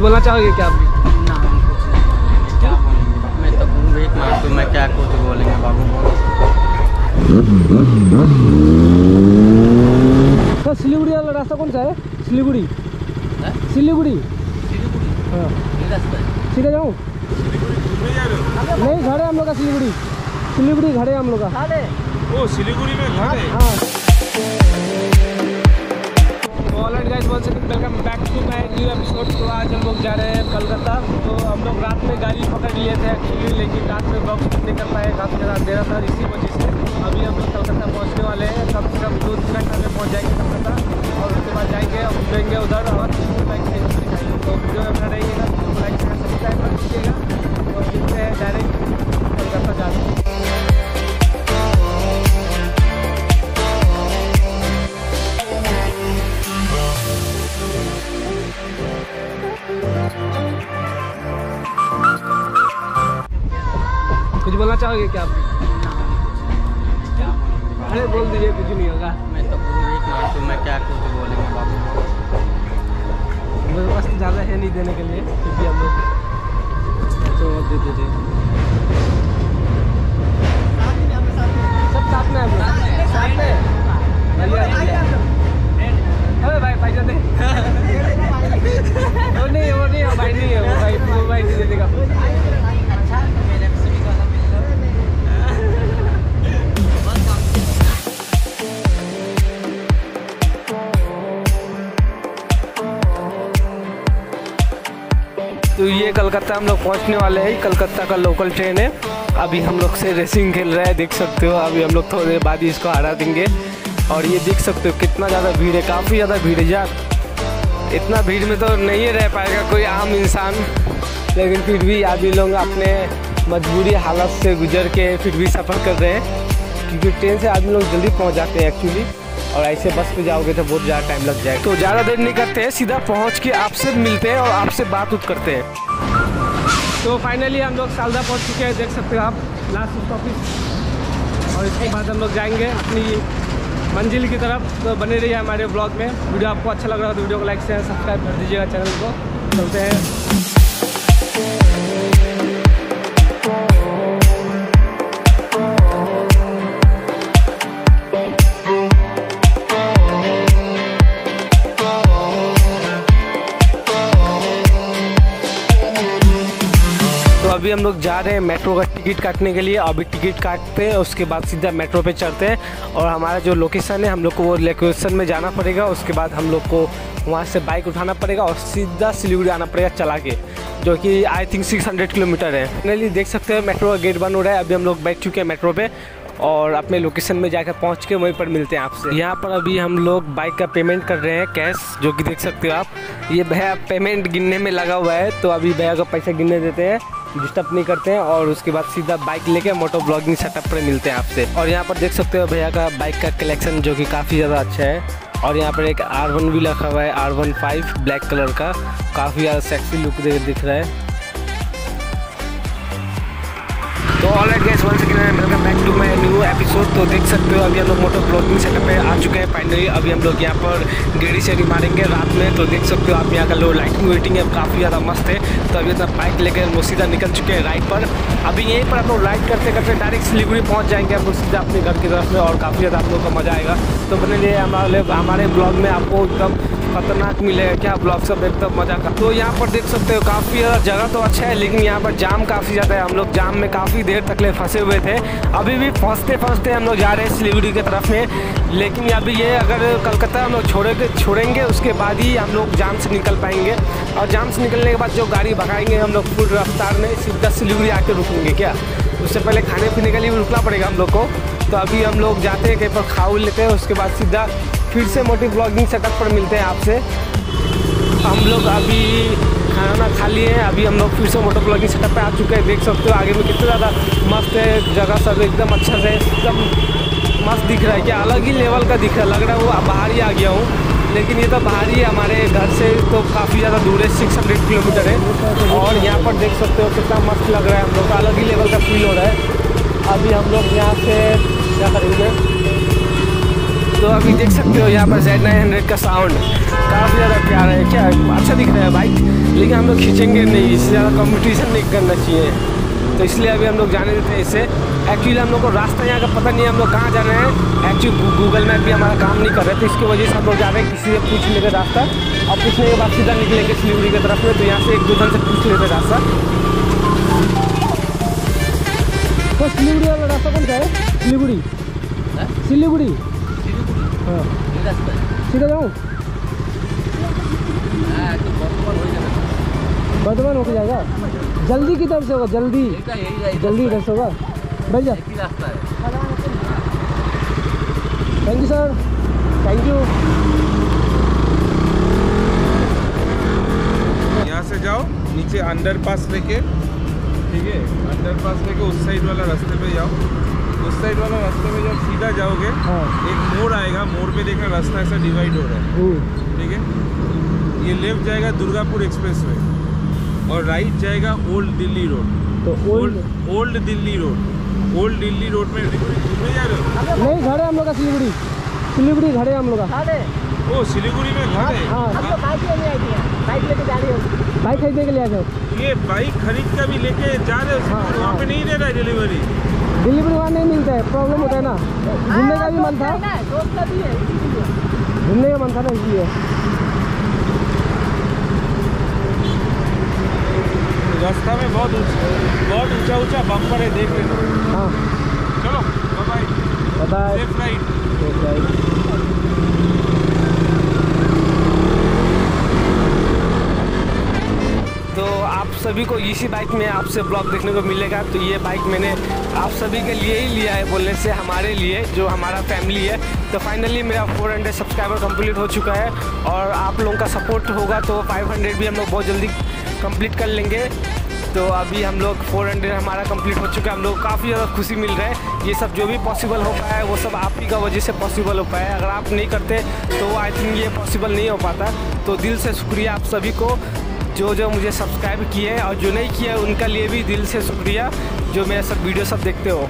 कुछ बोलना चाहोगे क्या आप ना हम कुछ नहीं क्या बोलेंगे? मैं तो भीख मांगती मैं क्या कुछ बोलेंगे बाबू? सर सिलीगुड़ी वाला रास्ता कौन सा है? सिलीगुड़ी। सिलीगुड़ी। हाँ। सीधे जाऊँ नहीं घर है हम लोग का सिलीगुड़ी। सिलीगुड़ी घर है हम लोग का। ओ सिलीगुड़ी में घर है? हाँ। Alright guys once again welcome back to my new episode तो आज हम लोग जा रहे हैं कलकत्ता। तो हम लोग रात में गाड़ी पकड़ लिए थे एक्चुअली लेकिन रात में ब्लॉग नहीं कर पाए। काफ़ी ज़्यादा अंधेरा था इसी वजह से अभी हम लोग कलकत्ता पहुँचने वाले हैं। कम से कम दो तीन घंटे में पहुँच जाएँगे कलकत्ता, और उसके बाद जाएँगे, घूमेंगे उधर, और चाहोगे क्या आप? अरे बोल दीजिए कुछ नहीं होगा। मैं तो भीख मैं क्या कुछ बोलेंगे बाबू। मेरे पास तो ज़्यादा है नहीं देने के लिए क्योंकि हम लोग तो दे दीजिए। सब साथ में। हम लोग साथ में तो ये कलकत्ता हम लोग पहुँचने वाले हैं। कलकत्ता का लोकल ट्रेन है। अभी हम लोग से रेसिंग खेल रहा है, देख सकते हो। अभी हम लोग थोड़ी देर बाद ही इसको हरा देंगे। और ये देख सकते हो कितना ज़्यादा भीड़ है, काफ़ी ज़्यादा भीड़ है यार। इतना भीड़ में तो नहीं रह पाएगा कोई आम इंसान। लेकिन फिर भी अभी लोग अपने मजबूरी हालत से गुजर के फिर भी सफ़र कर रहे हैं। क्योंकि ट्रेन से आदमी लोग जल्दी पहुँच जाते हैं एक्चुअली और ऐसे बस पे जाओगे तो बहुत ज़्यादा टाइम लग जाएगा। तो ज़्यादा देर नहीं करते हैं सीधा पहुँच के आपसे मिलते हैं और आपसे बात उत करते हैं। तो फाइनली हम लोग सालदा पहुँच चुके हैं देख सकते हो आप लास्ट स्टॉपिस और इसके बाद हम लोग जाएँगे अपनी मंजिल की तरफ़। तो बने रहिए हमारे ब्लॉग में। वीडियो आपको अच्छा लग रहा है तो वीडियो को लाइक शेयर सब्सक्राइब कर दीजिएगा चैनल को। चलते हैं। अभी हम लोग जा रहे हैं मेट्रो का टिकट काटने के लिए, अभी टिकट काटते हैं, उसके बाद सीधा मेट्रो पे चढ़ते हैं और हमारा जो लोकेशन है, हम लोग को वो लोकेशन में जाना पड़ेगा, उसके बाद हम लोग को वहाँ से बाइक उठाना पड़ेगा और सीधा सिलीगुड़ी आना पड़ेगा चला के जो कि आई थिंक 600 किलोमीटर है। फाइनली देख सकते हैं मेट्रो का गेट बंद हो रहा है, अभी हम लोग बैठ चुके हैं मेट्रो पे और अपने लोकेशन में जाकर पहुँच के वहीं पर मिलते हैं आपसे। यहाँ पर अभी हम लोग बाइक का पेमेंट कर रहे हैं कैश जो कि देख सकते हो आप। ये भैया पेमेंट गिनने में लगा हुआ है तो अभी भैया को पैसा गिनने देते हैं डिस्टर्ब नहीं करते हैं, और उसके बाद सीधा बाइक लेके मोटो ब्लॉगिंग सेटअप पर मिलते हैं आपसे। और यहाँ पर देख सकते हो भैया का बाइक का कलेक्शन जो कि काफ़ी ज़्यादा अच्छा है, और यहाँ पर एक आर वन भी रखा हुआ है R one five black colour का, काफ़ी ज़्यादा सेक्सी लुक दिख रहा है। तो alright guys once again welcome back to my new episode तो देख सकते हो, अभी हम लोग मोटर ब्लॉगिंग सेटअप पे आ चुके हैं फाइनली अभी हम लोग यहाँ पर गेड़ी शेड़ी मारेंगे रात में। तो देख सकते हो, आप यहाँ का लो लाइटिंग वेटिंग है काफ़ी ज़्यादा मस्त है। तो अभी अपना बाइक लेकर वो सीधा निकल चुके हैं राइड पर। अभी यहीं पर हम लोग राइड करते करते डायरेक्ट सिलीगुड़ी पहुँच जाएँगे लोग सीधा अपने घर की तरफ़ में, और काफ़ी ज़्यादा आप लोग का मज़ा आएगा। तो बने लिए हमारे हमारे ब्लॉग में आपको एकदम खतरनाक मिलेगा क्या ब्लॉग सब एकदम मज़ा का तो यहाँ पर देख सकते हो, काफ़ी जगह तो अच्छा है, लेकिन यहाँ पर जाम काफ़ी ज़्यादा है। हम लोग जाम में काफ़ी देर तक ले फंसे हुए थे। अभी भी फंसते फंसते हम लोग जा रहे हैं सिलीगुड़ी की तरफ़ में। लेकिन अभी ये अगर कलकत्ता हम लोग छोड़ेंगे छोड़ेंगे, उसके बाद ही हम लोग जाम से निकल पाएँगे। और जाम से निकलने के बाद जो गाड़ी भगाएँगे, हम लोग फुल रफ्तार में सीधा सिलीगुड़ी आके रुकेंगे क्या? उससे पहले खाने पीने के लिए भी रुकना पड़ेगा हम लोग को। तो अभी हम लोग जाते हैं कहीं पर खाऊ लेते हैं, उसके बाद सीधा फिर से मोटी ब्लॉगिंग सेटअप पर मिलते हैं आपसे। हम लोग अभी खाना ना खा लिए हैं, अभी हम लोग फिर से मोटर ब्लॉगिंग सेटअप पे आ चुके हैं। देख सकते हो आगे में कितना ज़्यादा मस्त है, जगह सब एकदम अच्छा से एकदम मस्त दिख रहा है। क्या अलग ही लेवल का दिख रहा है, लग रहा है वो बाहर ही आ गया हूँ। लेकिन ये तो बाहर है हमारे घर से तो काफ़ी ज़्यादा दूर है सिक्स हंड्रेड किलोमीटर है। और यहाँ पर देख सकते हो कितना मस्त लग रहा है हम लोग का, अलग ही लेवल का फील हो रहा है। अभी हम लोग यहाँ से क्या करेंगे? तो अभी देख सकते हो यहाँ पर जेड नाइन हंड्रेड का साउंड काफ़ी ज़्यादा प्यार है। क्या अच्छा दिख रहा है बाइक लेकिन हम लोग खींचेंगे नहीं, इससे ज़्यादा कंपटीशन नहीं करना चाहिए। तो इसलिए अभी हम लोग जाने देते हैं इससे एक्चुअली हम लोग को रास्ता यहाँ का पता नहीं है, हम लोग कहाँ जा रहे हैं। एक्चुअली गूगल मैप भी हमारा काम नहीं कर रहा है तो इसकी वजह से हम लोग जा रहे हैं किसी से पूछ लेंगे रास्ता। और पूछने के बाद सीधा निकलेंगे सिलीगुड़ी की तरफ़ में तो यहाँ से एक दो जन से पूछ लेते रास्ता। तो सिलीगुड़ी वाला रास्ता कौन सा है? सिलीगुड़ी। सिलीगुड़ी। हाँ। सीधा जाऊँ बर्धमान होके जाएगा? जल्दी की तरफ़ से होगा जल्दी। जल्दी इधर से होगा। बैठ जा। Thank you sir thank you यहाँ से जाओ नीचे अंडर पास लेके ठीक है? अंडर पास लेके उस साइड वाला रास्ते पे जाओ। उस साइड वाला रास्ते में जब सीधा जाओगे हाँ। एक मोड़ आएगा मोड़ पे देखना रास्ता ऐसा डिवाइड हो रहा है। हम्म, ठीक है? ये लेफ़्ट जाएगा दुर्गापुर एक्सप्रेस वे और राइट जाएगा ओल्ड दिल्ली रोड तो old old Delhi road old Delhi road में घूमने जा रहे हो? नहीं घर है हम लोग का सिलीगुड़ी। सिलीगुड़ी घर है हम लोग का। ओ सिलीगुड़ी में घर है? हाँ। बाइक खरीदने के लिए आ जाओ। ये बाइक खरीद कर भी लेके जा रहे हो? हाँ, वहाँ हाँ। पे नहीं दे रहा है डिलीवरी डिलीवरी वहाँ नहीं मिलता है प्रॉब्लम होता है ना। घूमने का भी मन था। घूमने का मन था ना इसलिए। रास्ता में बहुत ऊँचा बहुत ऊँचा ऊँचा बम्पर है देख लेना। हाँ। चलो बाय बताए सेफ़ राइड सभी को इसी बाइक में आपसे ब्लॉग देखने को मिलेगा। तो ये बाइक मैंने आप सभी के लिए ही लिया है बोलने से, हमारे लिए, जो हमारा फैमिली है। तो फाइनली मेरा 400 सब्सक्राइबर कंप्लीट हो चुका है और आप लोगों का सपोर्ट होगा तो 500 भी हम लोग बहुत जल्दी कंप्लीट कर लेंगे। तो अभी हम लोग 400 हमारा कंप्लीट हो चुका है। हम लोग काफ़ी ज़्यादा खुशी मिल रहा है। ये सब जो भी पॉसिबल हो पाया है, वो सब आप ही का वजह से पॉसिबल हो पाया है। अगर आप नहीं करते तो आई थिंक ये पॉसिबल नहीं हो पाता। तो दिल से शुक्रिया आप सभी को। जो जो मुझे सब्सक्राइब किए और जो नहीं किया उनका लिए भी दिल से शुक्रिया, जो मेरा सब वीडियो सब देखते हो।